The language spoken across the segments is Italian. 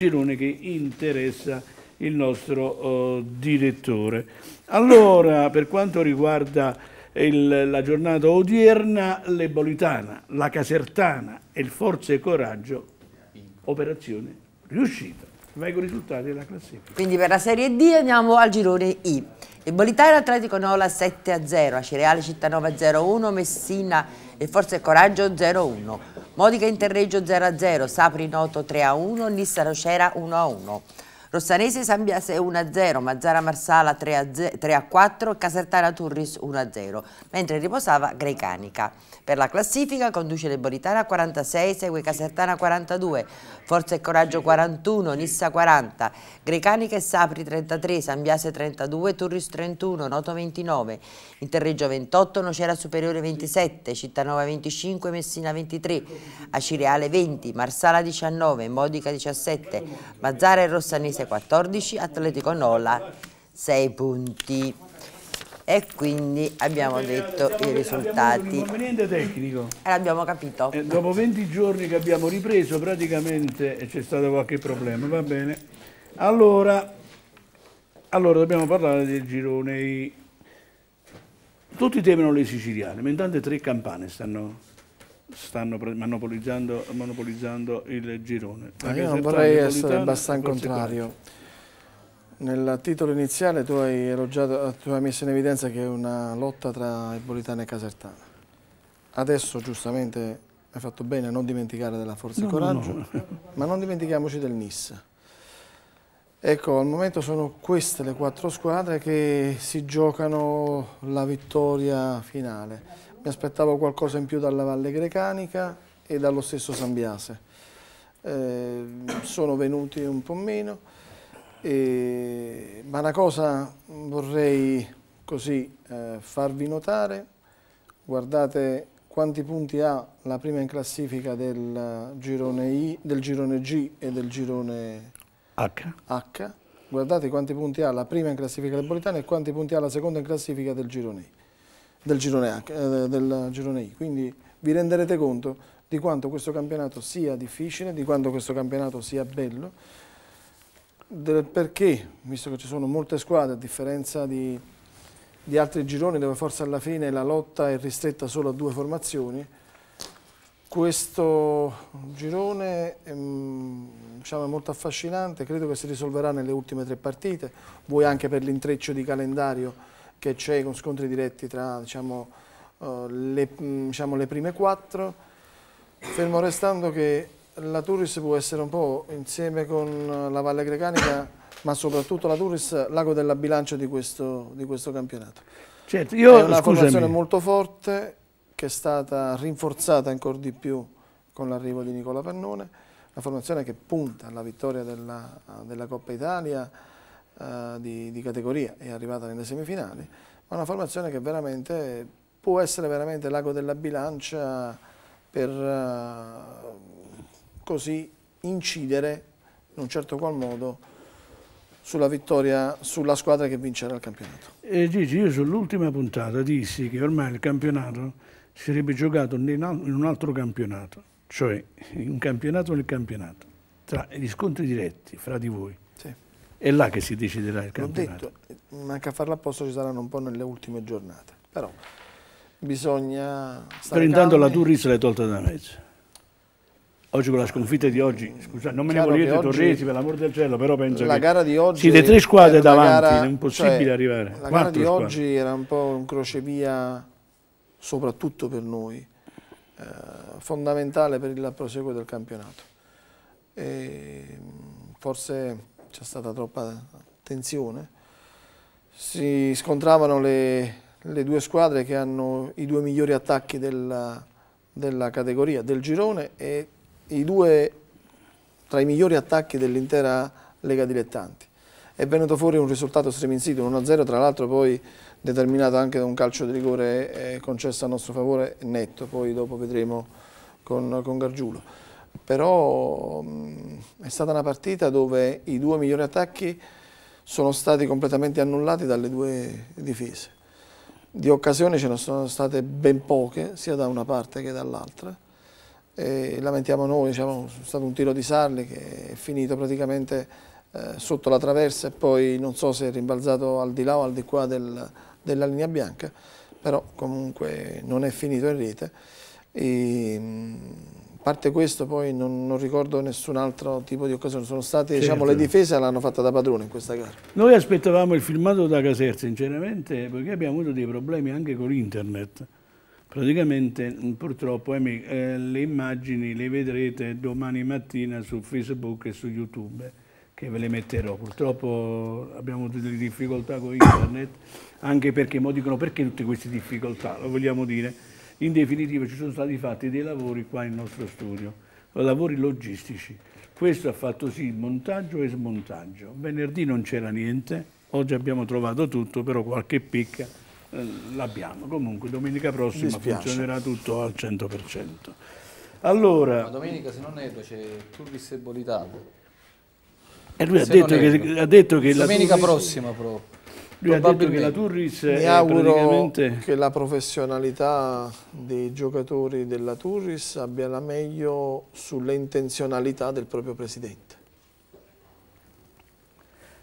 girone che interessa il nostro uh, direttore. Allora, per quanto riguarda il, la giornata odierna, l'Ebolitana, la Casertana e il Forza e Coraggio, operazione riuscita. Vai con i risultati della classifica. Quindi per la Serie D andiamo al girone I. Ebolitana Atletico Nola 7 a 0, Acireale Cittanova 0-1, Messina e Forza e Coraggio 0-1, Modica Interreggio 0-0, Sapri Noto 3-1, Nissa Rocera 1-1. Rossanese Sambiase 1-0, Mazzara Marsala 3-4, Casertana Turris 1-0, mentre riposava Grecanica. Per la classifica conduce Lebolitana 46, segue Casertana 42, Forza e Coraggio 41, Nissa 40, Grecanica e Sapri 33, Sambiase 32, Turris 31, Noto 29, Interreggio 28, Nocera Superiore 27, Cittanova 25, Messina 23, Acireale 20, Marsala 19, Modica 17, Mazzara e Rossanese 14, Atletico Nola 6 punti e quindi abbiamo detto i risultati. Inconveniente tecnico. E l'abbiamo capito. E dopo 20 giorni che abbiamo ripreso praticamente c'è stato qualche problema, va bene? Allora, allora dobbiamo parlare del girone. Tutti temono le siciliane, ma intanto tre campane stanno, stanno monopolizzando, monopolizzando, il girone. Ah, io non vorrei essere abbastanza contrario. Nel titolo iniziale tu hai, elogiato, tu hai messo in evidenza che è una lotta tra Ipolitana e Casertana. Adesso giustamente hai fatto bene a non dimenticare della Forza no, e Coraggio, no, no. ma non dimentichiamoci del Nissa. Ecco, al momento sono queste le quattro squadre che si giocano la vittoria finale. Mi aspettavo qualcosa in più dalla Valle Grecanica e dallo stesso Sambiase. Eh, sono venuti un po' meno. E, ma una cosa vorrei così eh, farvi notare, guardate quanti punti ha la prima in classifica del girone, I, del girone G e del girone H. H. Guardate quanti punti ha la prima in classifica del Bolitano e quanti punti ha la seconda in classifica del girone I. Del girone, H, eh, del girone I. Quindi vi renderete conto di quanto questo campionato sia difficile, di quanto questo campionato sia bello del perché, visto che ci sono molte squadre, a differenza di, di altri gironi dove forse alla fine la lotta è ristretta solo a due formazioni, questo girone ehm, diciamo, molto affascinante, credo che si risolverà nelle ultime tre partite, vuoi anche per l'intreccio di calendario che c'è con scontri diretti tra diciamo, uh, le, diciamo, le prime quattro, fermo restando che la Turis può essere un po' insieme con la Valle Grecanica, ma soprattutto la Turis, l'ago della bilancia di questo, di questo campionato. Certo, io, è una scusami. formazione molto forte che è stata rinforzata ancora di più con l'arrivo di Nicola Pannone, una formazione che punta alla vittoria della, della Coppa Italia eh, di, di, categoria, è arrivata nelle semifinali, ma una formazione che veramente può essere veramente l'ago della bilancia per... Eh, così incidere in un certo qual modo sulla vittoria, sulla squadra che vincerà il campionato. Eh, Gigi, io sull'ultima puntata dissi che ormai il campionato si sarebbe giocato in un altro campionato, cioè un campionato nel campionato, tra gli scontri diretti fra di voi. Sì. È là che si deciderà il campionato. Detto, manca a farlo apposta ci saranno un po' nelle ultime giornate, però bisogna... Però intanto calmi. la Turris l'hai tolta da mezzo. Oggi con la sconfitta di oggi, scusate, non me ne vogliete Torresi per l'amor del cielo, però penso la che gara di oggi siete tre squadre davanti, gara, è impossibile cioè, arrivare. La gara di squadre. oggi era un po' un crocevia, soprattutto per noi, eh, fondamentale per il proseguo del campionato. E forse c'è stata troppa tensione, si scontravano le, le, due squadre che hanno i due migliori attacchi della, della categoria, del girone e i due tra i migliori attacchi dell'intera Lega Dilettanti. È venuto fuori un risultato striminzito, 1-0, tra l'altro poi determinato anche da un calcio di rigore eh, concesso a nostro favore netto, poi dopo vedremo con, con Gargiulo. Però mh, è stata una partita dove i due migliori attacchi sono stati completamente annullati dalle due difese. Di occasioni ce ne sono state ben poche, sia da una parte che dall'altra lamentiamo noi, diciamo, è stato un tiro di Sarli che è finito praticamente eh, sotto la traversa e poi non so se è rimbalzato al di là o al di qua del, della linea bianca, però comunque non è finito in rete. E, a parte questo poi non, non, ricordo nessun altro tipo di occasione, sono state certo. diciamo, le difese l'hanno fatta da padrone in questa gara. Noi aspettavamo il filmato da Caser sinceramente perché abbiamo avuto dei problemi anche con internet. Praticamente purtroppo eh, le immagini le vedrete domani mattina su Facebook e su YouTube che ve le metterò. Purtroppo abbiamo avuto delle difficoltà con internet anche perché mo dicono perché tutte queste difficoltà, lo vogliamo dire in definitiva ci sono stati fatti dei lavori qua nel nostro studio, lavori logistici. Questo ha fatto sì montaggio e smontaggio. Venerdì non c'era niente, oggi abbiamo trovato tutto, però qualche picca eh, l'abbiamo. Comunque domenica prossima funzionerà tutto al 100%. Allora, Ma domenica se non erro c'è Turris e Bolitano. E lui ha detto, che, ha detto, che, domenica prossima proprio. Lui ha detto che la Turris Mi auguro praticamente... che la professionalità dei giocatori della Turris abbia la meglio sulle intenzionalità del proprio presidente.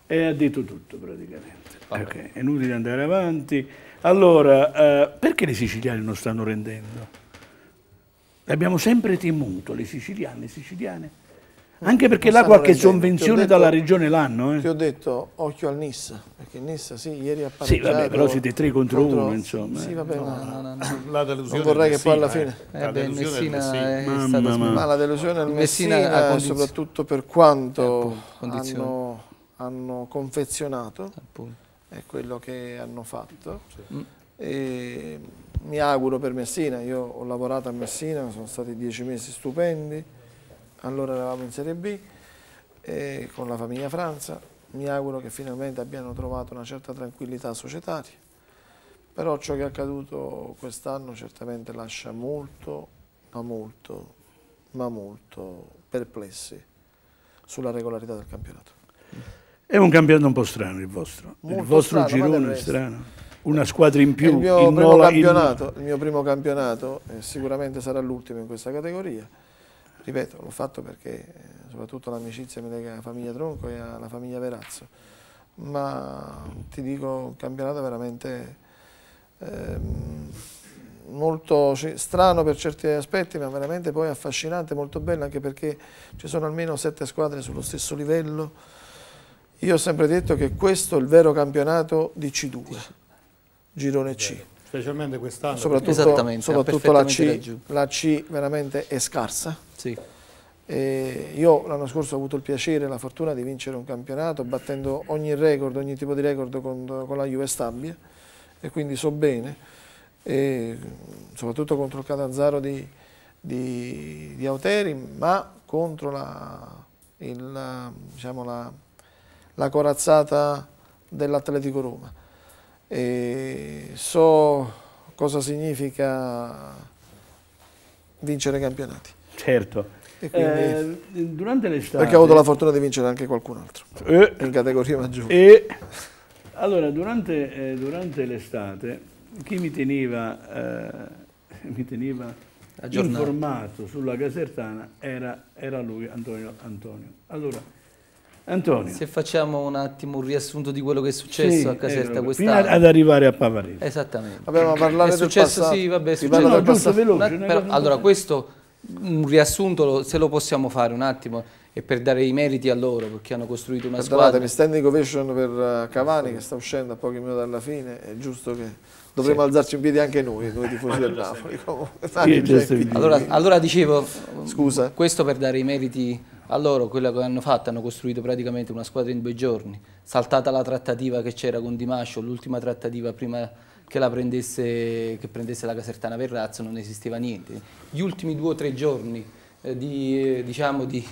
E ha detto tutto praticamente. Okay. È inutile andare avanti. Allora, eh, perché i siciliani non stanno rendendo? L'abbiamo sempre temuto, le siciliane, le siciliane anche perché là qualche sovvenzione detto, dalla regione l'hanno. Eh. Ti ho detto occhio al Nissa, perché Nissa sì, ieri ha pareggiato. Sì, vabbè, però siete tre contro, contro uno, insomma. Sì, vabbè, no, no, no, la delusione non vorrei che poi alla fine... Eh, la beh, Messina, Messina è, è stata ma, ma la delusione del Messina, Messina soprattutto per quanto hanno, hanno, confezionato, Appunto. è quello che hanno fatto. Sì. E mi auguro per Messina, io ho lavorato a Messina, sono stati dieci mesi stupendi, allora eravamo in Serie B e con la famiglia Franza. Mi auguro che finalmente abbiano trovato una certa tranquillità societaria, però ciò che è accaduto quest'anno certamente lascia molto, ma molto, ma molto perplessi sulla regolarità del campionato. È un campionato un po' strano il vostro, Molto il vostro strano, girone è strano. Una squadra in più. Il mio, primo, campionato, il mio primo campionato eh, sicuramente sarà l'ultimo in questa categoria ripeto, l'ho fatto perché soprattutto l'amicizia mi lega alla famiglia Tronco e alla famiglia Verazzo, ma ti dico un campionato veramente ehm, molto strano per certi aspetti, ma veramente poi affascinante, molto bello, anche perché ci sono almeno sette squadre sullo stesso livello. Io ho sempre detto che questo è il vero campionato di C2, girone C. Specialmente quest'anno. Soprattutto, soprattutto la, C, la C veramente è scarsa sì. io l'anno scorso ho avuto il piacere e la fortuna di vincere un campionato battendo ogni record, ogni tipo di record con, con la Juve Stabile e quindi so bene, e soprattutto contro il Catanzaro di, di, di Auteri, ma contro la, il, diciamo la, la corazzata dell'Atletico Roma. So cosa significa vincere campionati. Certo. Eh, durante l'estate... Perché ho avuto la fortuna di vincere anche qualcun altro, eh, in categoria maggiore. E, allora, durante, eh, durante l'estate, chi mi teneva, eh, mi teneva informato sulla Casertana era, era lui, Antonio, Antonio. Allora, Antonio. Se facciamo un attimo un riassunto di quello che è successo sì, a Caserta quest'anno. Fino ad arrivare a Pavarese. Esattamente. Vabbè, ma parlare è successo, passato. sì, vabbè, è successo. No, giusto, veloce, Una, però, allora, questo, un riassunto, se lo possiamo fare un attimo, è per dare i meriti a loro, perché hanno costruito una Perdonate, squadra. standing ovation per uh, Cavani, che sta uscendo a pochi minuti dalla fine, è giusto che dovremmo sì. alzarci in piedi anche noi, noi tifosi del Napoli. allora, allora dicevo, Scusa. questo per dare i meriti a loro quello che hanno fatto, hanno costruito praticamente una squadra in due giorni, saltata la trattativa che c'era con Di Mascio, l'ultima trattativa prima che, la prendesse, che prendesse la Casertana Verrazzo non esisteva niente. Gli ultimi due o tre giorni eh, di, eh, diciamo di,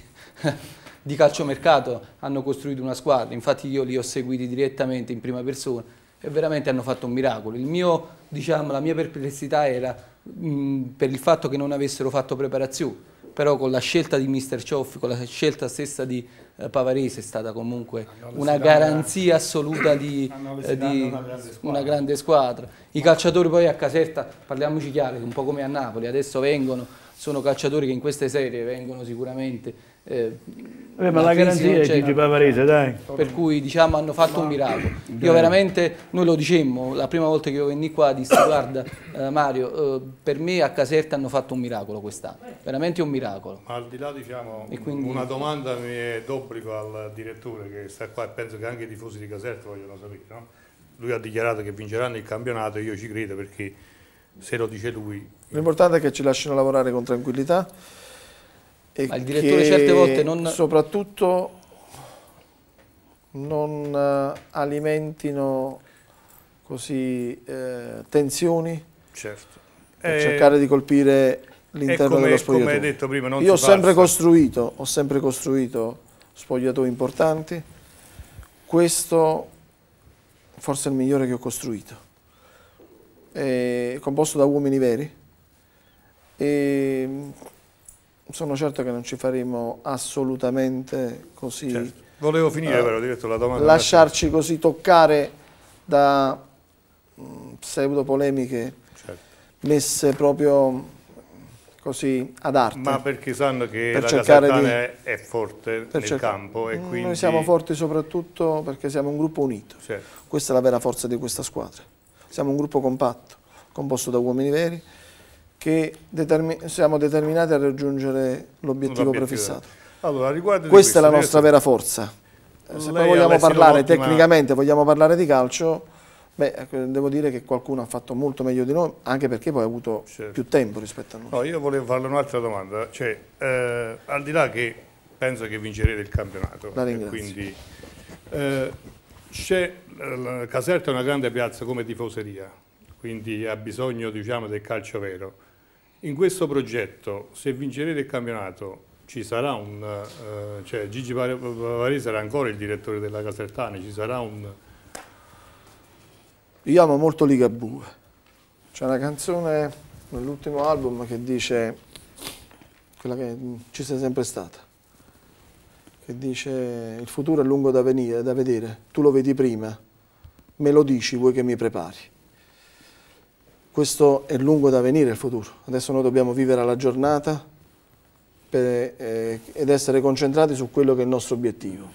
di calciomercato hanno costruito una squadra, infatti io li ho seguiti direttamente in prima persona e veramente hanno fatto un miracolo. Mio, diciamo, la mia perplessità era mh, per il fatto che non avessero fatto preparazione però con la scelta di Mister Cioffi, con la scelta stessa di eh, Pavarese è stata comunque una garanzia assoluta di, eh, di una, grande una, grande squadra. I calciatori poi a Caserta, parliamoci chiaro, un po' come a Napoli, adesso vengono, sono calciatori che in queste serie vengono sicuramente eh, Vabbè, ma la garanzia è Gigi Pavarese, dai. Per cui diciamo hanno fatto un miracolo. Io veramente, noi lo dicemmo, la prima volta che io venni qua dissi guarda eh, Mario, eh, per me a Caserta hanno fatto un miracolo quest'anno, veramente un miracolo. Ma al di là diciamo, quindi... una domanda mi è d'obbligo al direttore che sta qua e penso che anche i tifosi di Caserta vogliono sapere. No? Lui ha dichiarato che vinceranno il campionato e io ci credo perché se lo dice lui... L'importante è che ci lasciano lavorare con tranquillità Ma il direttore certe volte non... Soprattutto non uh, alimentino così eh, tensioni certo. per eh, cercare di colpire l'interno dello spogliatoio. Come hai detto prima, non Io ho sempre, costruito, ho sempre costruito spogliatoi importanti, questo forse è il migliore che ho costruito, è composto da uomini veri e sono certo che non ci faremo assolutamente così. Certo. Volevo finire uh, però, diretto la domanda. Lasciarci così toccare da mm, pseudo polemiche certo. messe proprio così ad arte. Ma perché sanno che per la Casertana di, è forte nel cercare. campo e quindi... Noi siamo forti soprattutto perché siamo un gruppo unito. Certo. Questa è la vera forza di questa squadra. Siamo un gruppo compatto, composto da uomini veri, che determi siamo determinati a raggiungere l'obiettivo prefissato. Allora, Questa questo, è la nostra vera forza. Se poi vogliamo parlare tecnicamente, vogliamo parlare di calcio, beh, ecco, devo dire che qualcuno ha fatto molto meglio di noi, anche perché poi ha avuto certo. più tempo rispetto a noi. No, io volevo farle un'altra domanda, cioè, eh, al di là che penso che vincerete il campionato, quindi eh, Caserta è una grande piazza come tifoseria, quindi ha bisogno diciamo, del calcio vero in questo progetto, se vincerete il campionato, ci sarà un, uh, cioè Gigi Pavarese sarà ancora il direttore della Casertana, ci sarà un... Io amo molto Ligabue, c'è una canzone nell'ultimo album che dice, quella che ci sei sempre stata, che dice il futuro è lungo da, venire, da vedere, tu lo vedi prima, me lo dici, vuoi che mi prepari questo è lungo da venire il futuro. Adesso noi dobbiamo vivere la giornata per, eh, ed essere concentrati su quello che è il nostro obiettivo.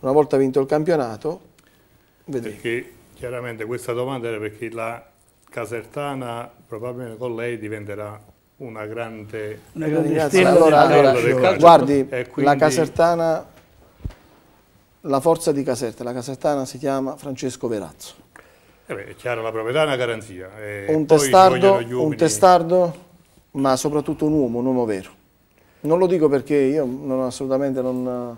Una volta vinto il campionato, vedremo. Perché chiaramente questa domanda era perché la Casertana probabilmente con lei diventerà una grande, una grande stella. Allora, allora guardi, quindi... la Casertana, la forza di Caserta, la Casertana si chiama Francesco Verazzo. Eh beh, è chiaro, la proprietà è una garanzia. Un testardo, un testardo, ma soprattutto un uomo, un uomo vero. Non lo dico perché io non, assolutamente non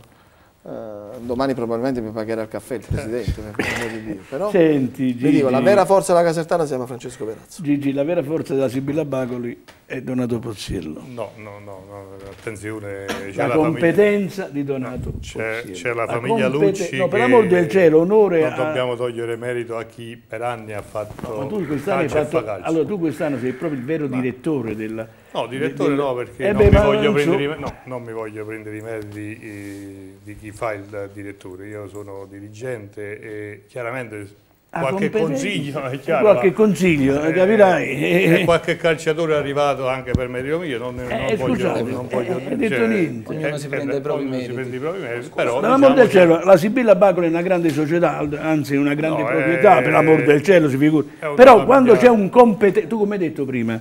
Uh, domani probabilmente mi pagherà il caffè il Presidente, per di Dio. Però, Senti, Gigi, dico, la vera forza della Casertana si chiama Francesco Verazzo. Gigi, la vera forza della Sibilla Bacoli è Donato Pozziello. No, no, no, no attenzione. La, la competenza famiglia. di Donato C'è la famiglia la Lucci No, per amor del cielo, onore Non a... dobbiamo togliere merito a chi per anni ha fatto no, ma tu quest'anno fatto... Allora, tu quest'anno sei proprio il vero ma... direttore della No, direttore no, perché eh non, beh, mi non, so... no, non, mi voglio prendere i meriti eh, di chi fa il direttore, io sono dirigente e chiaramente qualche consiglio, è chiaro, qualche consiglio, eh, capirai. E qualche calciatore è arrivato anche per merito mio, non, non eh, voglio, scusate, non voglio eh, detto cioè, niente. Ognuno si prende i propri meriti. Prende i propri meriti però, per diciamo del cielo, la Sibilla Bacoli è una grande società, anzi una grande no, proprietà, per l'amor del cielo si figura. Però quando c'è un competente, tu come hai detto prima,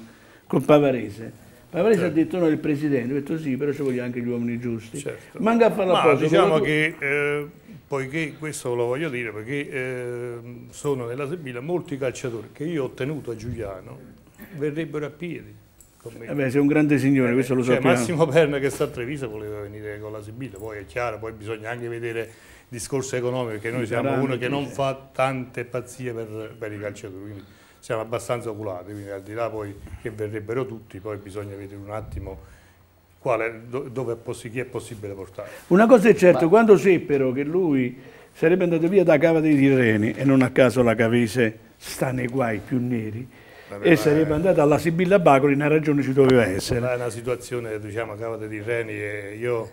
con Pavarese, Pavarese certo. ha detto no il Presidente, ha detto sì, però ci vogliono anche gli uomini giusti. Certo. Manca a farlo apposta. Diciamo che, eh, poiché questo lo voglio dire, perché eh, sono nella Sibilla molti calciatori che io ho tenuto a Giuliano, verrebbero a piedi. Eh beh, sei un grande signore, eh, questo lo cioè, sappiamo. Massimo Perna che sta a Treviso voleva venire con la Sibilla, poi è chiaro, poi bisogna anche vedere il discorso economico, perché noi siamo uno che non fa tante pazzie per, per i calciatori. Quindi, siamo abbastanza oculati, quindi al di là poi che verrebbero tutti, poi bisogna vedere un attimo quale, dove è chi è possibile portare. Una cosa è certa, quando seppero che lui sarebbe andato via da Cava dei Tirreni, e non a caso la Cavese sta nei guai più neri, e sarebbe andato alla Sibilla Bacoli, una ragione ci doveva essere. È una situazione, diciamo, a Cava dei Tirreni e io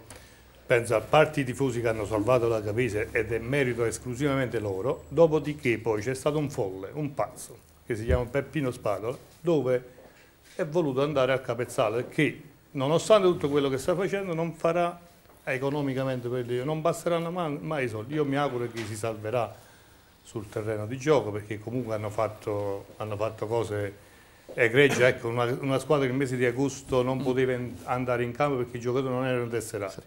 penso a parte i tifosi che hanno salvato la Cavese ed è merito esclusivamente loro, dopodiché poi c'è stato un folle, un pazzo, che si chiama Peppino Spadola, dove è voluto andare al capezzale che nonostante tutto quello che sta facendo, non farà economicamente per Dio, non passeranno mai, i soldi. Io mi auguro che si salverà sul terreno di gioco perché comunque hanno fatto, hanno fatto cose egregie. Ecco, una, una, squadra che nel mese di agosto non poteva andare in campo perché i giocatori non erano tesserati.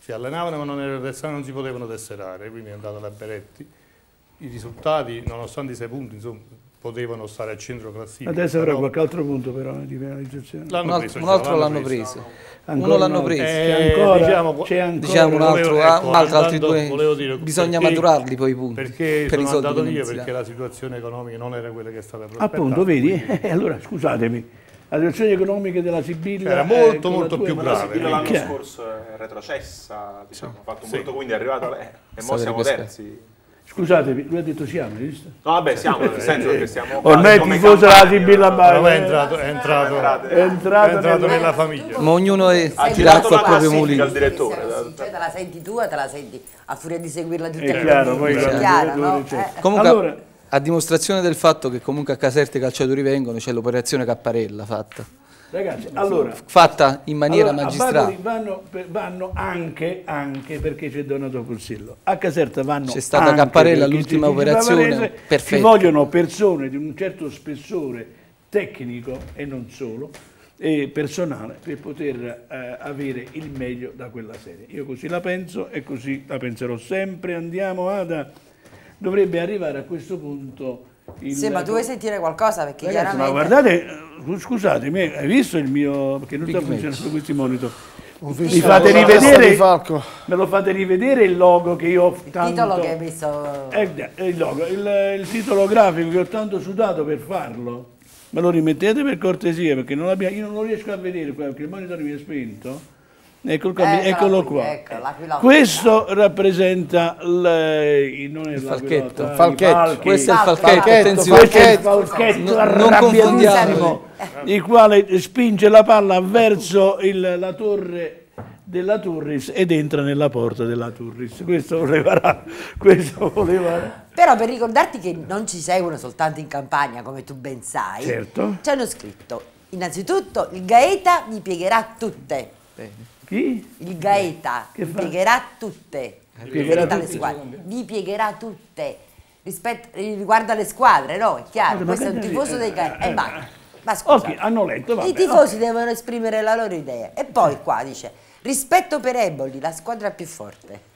Si allenavano ma non erano tesserati, non si potevano tesserare, quindi è andato da Beretti. I risultati, nonostante i sei punti, insomma, potevano stare al centro classifica. Adesso avrà qualche altro punto però di penalizzazione. Un altro, un altro l'hanno preso. preso. Uno l'hanno preso. Eh, ancora, diciamo, c'è ancora, diciamo un altro, volevo, ecco, un altro altri due. Dire, bisogna perché, maturarli poi i punti. Perché per sono andato via perché la situazione economica non era quella che è stata prospettata. Appunto, vedi? Eh, allora scusatemi. La situazione economica della Sibilla era molto molto più grave. La Sibilla l'anno scorso è retrocessa, diciamo, ha fatto molto, quindi è arrivata e ora siamo terzi. Scusatemi, lui ha detto siamo, hai visto? No, vabbè, siamo, nel senso che stiamo... Ormai è tifoso della Sibilla Bari. è entrato, è entrato, è entrato, è entrato nella famiglia. Ma ognuno è tirato al proprio mulino. Il direttore. Cioè, te la senti tua, te la senti a furia di seguirla tutte le chiaro, poi è chiaro, no? Eh. Comunque, allora, a dimostrazione del fatto che comunque a Caserta i calciatori vengono, c'è l'operazione Capparella fatta. Ragazzi, allora, fatta in maniera allora, magistrale. Vanno, vanno anche, anche, perché c'è Donato Cursillo. A Caserta vanno C'è stata Capparella l'ultima operazione. Ci vogliono persone di un certo spessore tecnico e non solo e personale per poter eh, avere il meglio da quella serie. Io così la penso e così la penserò sempre. Andiamo ad dovrebbe arrivare a questo punto il... Sì, ma tu vuoi sentire qualcosa? Perché Ragazzi, chiaramente... Ma guardate, eh, scusatemi, hai visto il mio... perché non sta funzionando questi monitor. Mi fate rivedere, me lo fate rivedere il logo che io ho tanto... Il titolo che hai messo... Eh, il, logo, il, il titolo grafico che ho tanto sudato per farlo. Me lo rimettete per cortesia perché non io non lo riesco a vedere perché il monitor mi è spento. Eccolo qua. Eccolo qua. Ecco, Questo rappresenta il, non è il falchetto. Falchetto. Questo è il falchetto. Il falchetto arrabbiatissimo, il quale spinge la palla verso il, la torre della Turris ed entra nella porta della Turris. Questo voleva, questo voleva. Però per ricordarti che non ci seguono soltanto in campagna, come tu ben sai, certo. ci hanno scritto innanzitutto il Gaeta vi piegherà tutte. Bene. Chi? Il Gaeta vi piegherà tutte. Piegherà tutte. Vi piegherà tutte. Rispetto, riguardo alle squadre, no? È chiaro, questo è un tifoso dei Gaeta. E eh, va. Ma scusa, okay, hanno letto, vabbè, I tifosi okay. devono esprimere la loro idea. E poi qua dice, rispetto per Eboli, la squadra più forte.